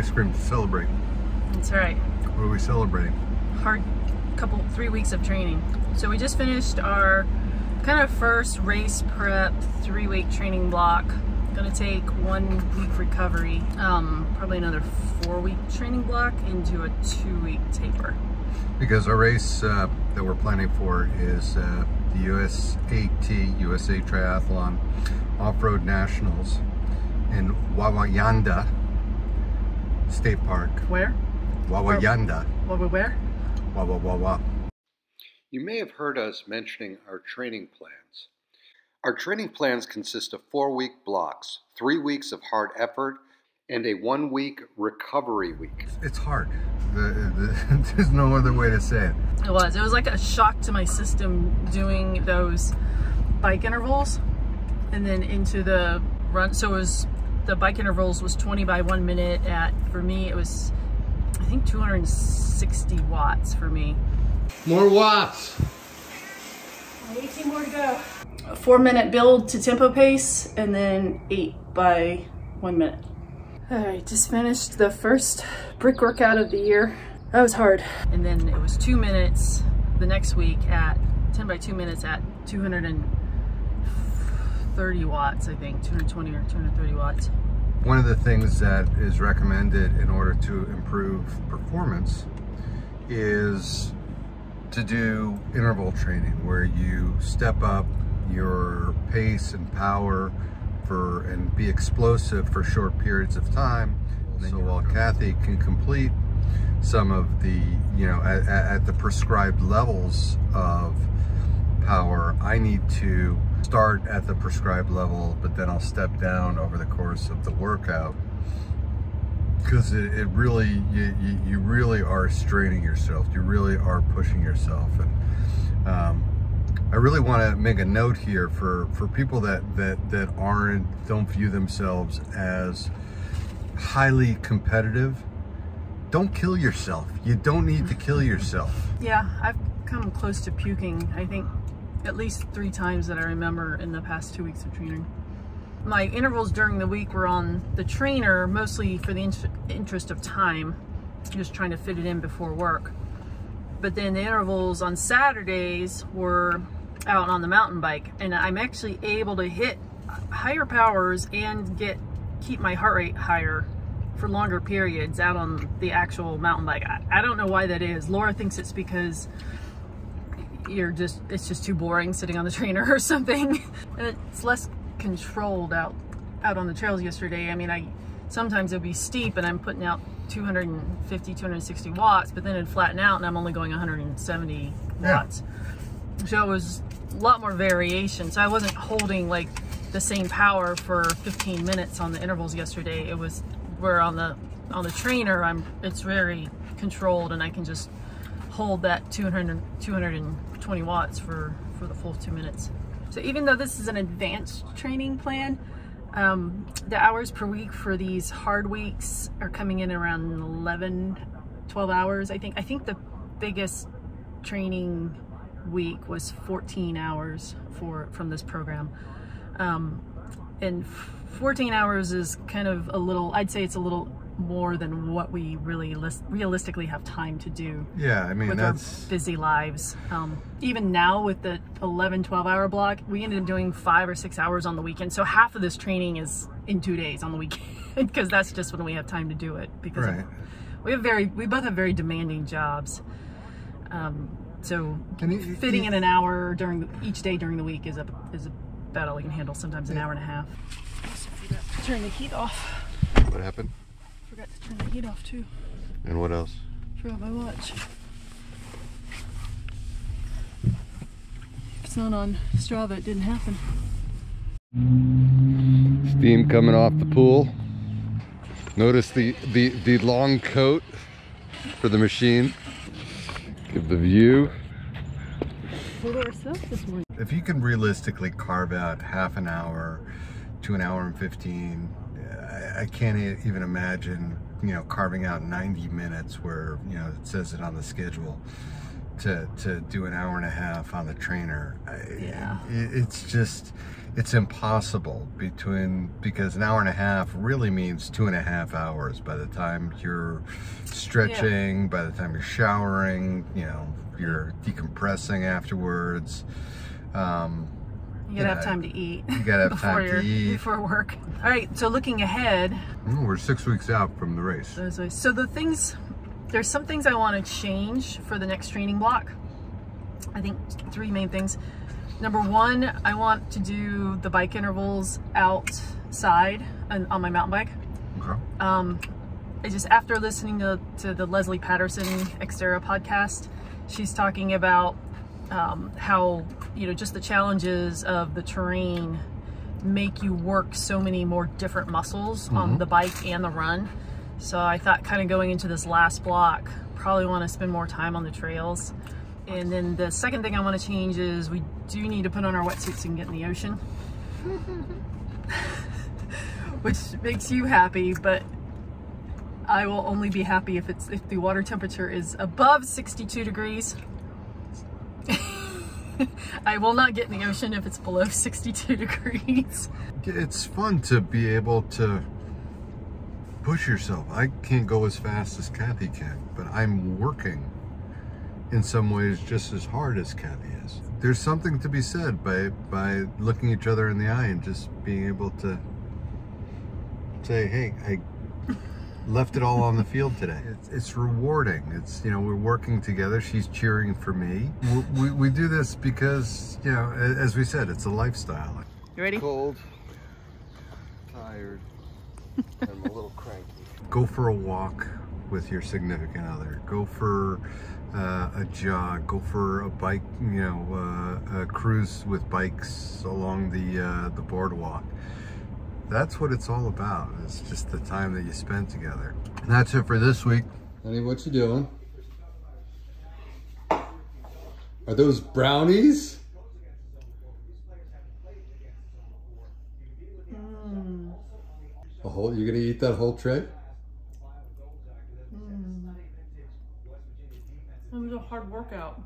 ice cream to celebrate. That's right. What are we celebrating? Hard couple, three weeks of training. So we just finished our kind of first race prep three week training block. Gonna take one week recovery, um, probably another four week training block into a two week taper. Because our race uh, that we're planning for is uh, the USAT, USA Triathlon Off-Road Nationals in Wawayanda State Park. Where? Wawayanda. What we where? Wah, wah, wah, wah. You may have heard us mentioning our training plans. Our training plans consist of four week blocks, three weeks of hard effort, and a one week recovery week. It's hard. The, the, there's no other way to say it. It was. It was like a shock to my system doing those bike intervals and then into the run. So it was the bike intervals was 20 by one minute at, for me, it was, I think 260 watts for me. More watts. 18 more to go. A four minute build to tempo pace and then eight by one minute. All right, just finished the first brick workout of the year. That was hard. And then it was two minutes the next week at 10 by two minutes at 230 watts, I think, 220 or 230 watts. One of the things that is recommended in order to improve performance is to do interval training where you step up your pace and power for and be explosive for short periods of time. So while Kathy can complete some of the, you know, at, at the prescribed levels of power, I need to start at the prescribed level, but then I'll step down over the course of the workout. Because it, it, really you, you, you, really are straining yourself. You really are pushing yourself. And um, I really want to make a note here for for people that that that aren't don't view themselves as highly competitive don't kill yourself. You don't need to kill yourself. Yeah I've come close to puking I think at least three times that I remember in the past two weeks of training my intervals during the week were on the trainer, mostly for the interest of time, just trying to fit it in before work. But then the intervals on Saturdays were out on the mountain bike, and I'm actually able to hit higher powers and get keep my heart rate higher for longer periods out on the actual mountain bike. I, I don't know why that is. Laura thinks it's because you're just, it's just too boring sitting on the trainer or something. and it's less controlled out out on the trails yesterday. I mean, I sometimes it'll be steep and I'm putting out 250, 260 watts, but then it'd flatten out and I'm only going 170 yeah. watts. So it was a lot more variation. So I wasn't holding like the same power for 15 minutes on the intervals yesterday. It was where on the on the trainer, I'm it's very controlled and I can just hold that 200, 220 watts for, for the full two minutes. So even though this is an advanced training plan, um, the hours per week for these hard weeks are coming in around 11, 12 hours. I think, I think the biggest training week was 14 hours for from this program. Um, and 14 hours is kind of a little, I'd say it's a little more than what we really realistically have time to do. Yeah, I mean, with that's... our busy lives. Um, even now with the 11, 12 hour block, we ended up doing five or six hours on the weekend. So half of this training is in two days on the weekend because that's just when we have time to do it. Because right. we have very, we both have very demanding jobs. Um, so it, fitting it, in an hour during the, each day during the week is a is a battle we can handle. Sometimes an hour and a half. Turn the heat off. What happened? Forgot to turn the heat off too. And what else? Forgot my watch. If it's not on Strava, it didn't happen. Steam coming off the pool. Notice the, the, the long coat for the machine. Give the view. If you can realistically carve out half an hour to an hour and 15 I can't even imagine, you know, carving out 90 minutes where, you know, it says it on the schedule to, to do an hour and a half on the trainer. Yeah. it- it's just, it's impossible between, because an hour and a half really means two and a half hours by the time you're stretching, by the time you're showering, you know, you're decompressing afterwards. Um, You gotta have time to eat. You gotta have before time to eat. Before work. All right, so looking ahead, mm, we're six weeks out from the race. So the things, there's some things I want to change for the next training block. I think three main things. Number one, I want to do the bike intervals outside and on my mountain bike. Okay. um, I just after listening to, to the Lesley Paterson Xterra podcast, she's talking about um, how you know just the challenges of the terrain make you work so many more different muscles on the bike and the run. So I thought kind of going into this last block, probably want to spend more time on the trails. And then the second thing I want to change is we do need to put on our wetsuits and get in the ocean. Which makes you happy, but I will only be happy if it's if the water temperature is above 62 degrees. I will not get in the ocean if it's below 62 degrees. It's fun to be able to push yourself. I can't go as fast as Kathy can, but I'm working in some ways just as hard as Kathy is. There's something to be said by by looking each other in the eye and just being able to say, "Hey, I left it all on the field today." It's, it's rewarding. It's you know we're working together. She's cheering for me. We, we, we do this because you know, as we said, it's a lifestyle. You ready? Cold, tired, I'm a little cranky. go for a walk with your significant other go for uh, a jog go for a bike you know uh, a cruise with bikes along the uh, the boardwalk that's what it's all about it's just the time that you spend together. And that's it for this week. Honey what you doing? Are those brownies? A whole you're gonna eat that whole tray? It was a hard workout.